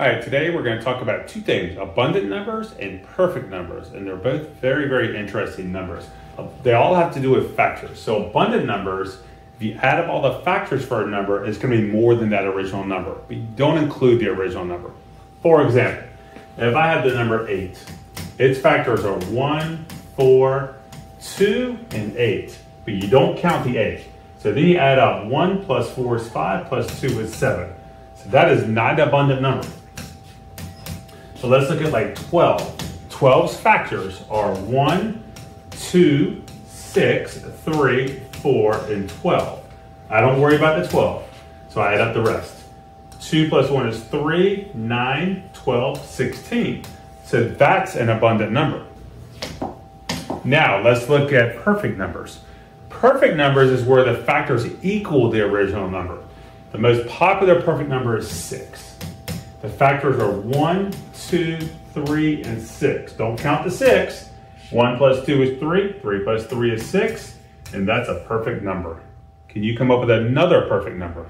All right, today we're going to talk about two things abundant numbers and perfect numbers. And they're both very, very interesting numbers. Uh, they all have to do with factors. So, abundant numbers, if you add up all the factors for a number, it's going to be more than that original number. But you don't include the original number. For example, if I have the number 8, its factors are 1, 4, 2, and 8. But you don't count the 8. So then you add up 1 plus 4 is 5, plus 2 is 7. So that is not an abundant number. So let's look at like 12. 12's factors are 1, 2, 6, 3, 4, and 12. I don't worry about the 12, so I add up the rest. 2 plus 1 is 3, 9, 12, 16. So that's an abundant number. Now let's look at perfect numbers. Perfect numbers is where the factors equal the original number. The most popular perfect number is 6. The factors are 1, 2, 3, and 6. Don't count the 6. 1 plus 2 is 3, 3 plus 3 is 6, and that's a perfect number. Can you come up with another perfect number?